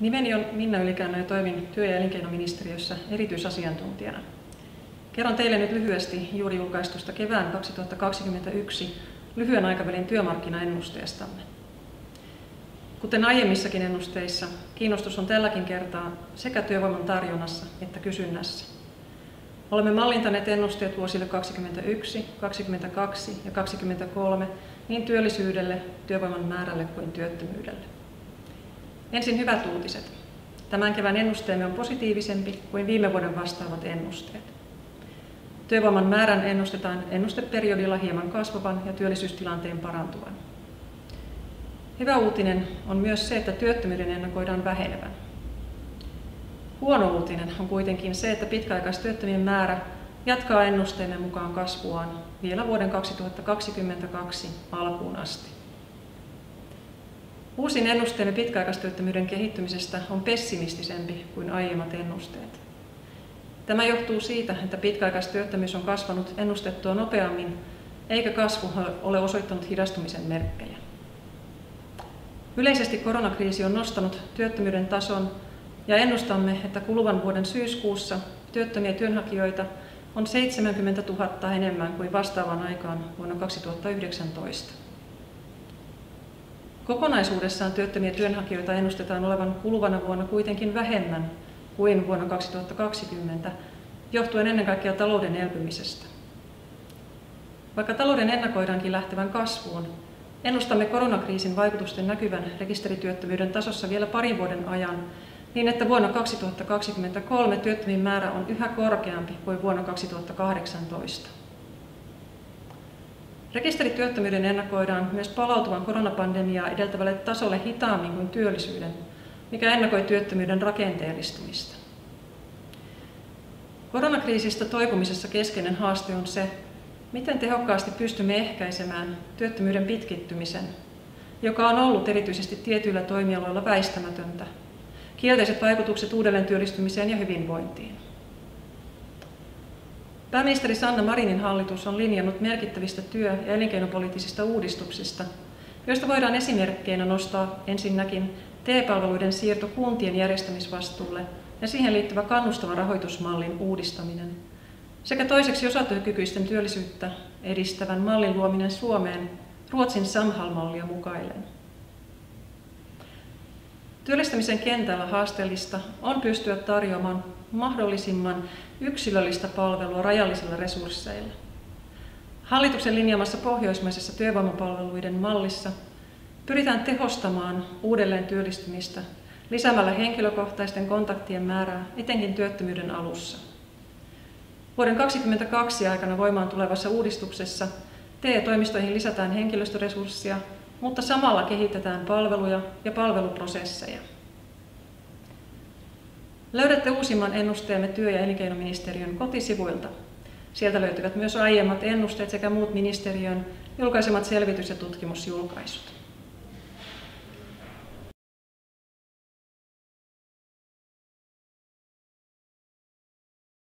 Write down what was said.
Nimeni on Minna Ylikännö ja toimin työ- ja elinkeinoministeriössä erityisasiantuntijana. Kerron teille nyt lyhyesti juuri julkaistusta kevään 2021 lyhyen aikavälin työmarkkinaennusteestamme. Kuten aiemmissakin ennusteissa, kiinnostus on tälläkin kertaa sekä työvoiman tarjonnassa että kysynnässä. Olemme mallintaneet ennusteet vuosille 2021, 2022 ja 2023 niin työllisyydelle, työvoiman määrälle kuin työttömyydelle. Ensin hyvät uutiset. Tämän kevään ennusteemme on positiivisempi kuin viime vuoden vastaavat ennusteet. Työvoiman määrän ennustetaan ennusteperiodilla hieman kasvavan ja työllisyystilanteen parantuvan. Hyvä uutinen on myös se, että työttömyyden ennakoidaan vähenevän. Huono uutinen on kuitenkin se, että pitkäaikaistyöttömien määrä jatkaa ennusteemme mukaan kasvuaan vielä vuoden 2022 alkuun asti. Uusin ennusteemme pitkäaikaistyöttömyyden kehittymisestä on pessimistisempi kuin aiemmat ennusteet. Tämä johtuu siitä, että pitkäaikaistyöttömyys on kasvanut ennustettua nopeammin, eikä kasvu ole osoittanut hidastumisen merkkejä. Yleisesti koronakriisi on nostanut työttömyyden tason ja ennustamme, että kuluvan vuoden syyskuussa työttömiä työnhakijoita on 70 000 enemmän kuin vastaavan aikaan vuonna 2019. Kokonaisuudessaan työttömiä työnhakijoita ennustetaan olevan kuluvana vuonna kuitenkin vähemmän kuin vuonna 2020, johtuen ennen kaikkea talouden elpymisestä. Vaikka talouden ennakoidaankin lähtevän kasvuun, ennustamme koronakriisin vaikutusten näkyvän rekisterityöttömyyden tasossa vielä parin vuoden ajan, niin että vuonna 2023 työttömien määrä on yhä korkeampi kuin vuonna 2018. Rekisterityöttömyyden ennakoidaan myös palautuvan koronapandemiaa edeltävälle tasolle hitaammin kuin työllisyyden, mikä ennakoi työttömyyden rakenteellistumista. Koronakriisistä toipumisessa keskeinen haaste on se, miten tehokkaasti pystymme ehkäisemään työttömyyden pitkittymisen, joka on ollut erityisesti tietyillä toimialoilla väistämätöntä. Kielteiset vaikutukset uudelleen työllistymiseen ja hyvinvointiin. Pääministeri Sanna Marinin hallitus on linjannut merkittävistä työ- ja elinkeinopoliittisista uudistuksista, joista voidaan esimerkkeinä nostaa ensinnäkin TE-palveluiden siirto kuntien järjestämisvastuulle ja siihen liittyvä kannustava rahoitusmallin uudistaminen, sekä toiseksi osatyökykyisten työllisyyttä edistävän mallin luominen Suomeen Ruotsin Samhall-mallia mukaillen. Työllistämisen kentällä haasteellista on pystyä tarjoamaan mahdollisimman yksilöllistä palvelua rajallisilla resursseilla. Hallituksen linjaamassa pohjoismaisessa työvoimapalveluiden mallissa pyritään tehostamaan uudelleen työllistymistä lisäämällä henkilökohtaisten kontaktien määrää etenkin työttömyyden alussa. Vuoden 2022 aikana voimaan tulevassa uudistuksessa TE-toimistoihin lisätään henkilöstöresurssia mutta samalla kehitetään palveluja ja palveluprosesseja. Löydätte uusimman ennusteemme työ- ja elinkeinoministeriön kotisivuilta. Sieltä löytyvät myös aiemmat ennusteet sekä muut ministeriön julkaisemat selvitys- ja tutkimusjulkaisut.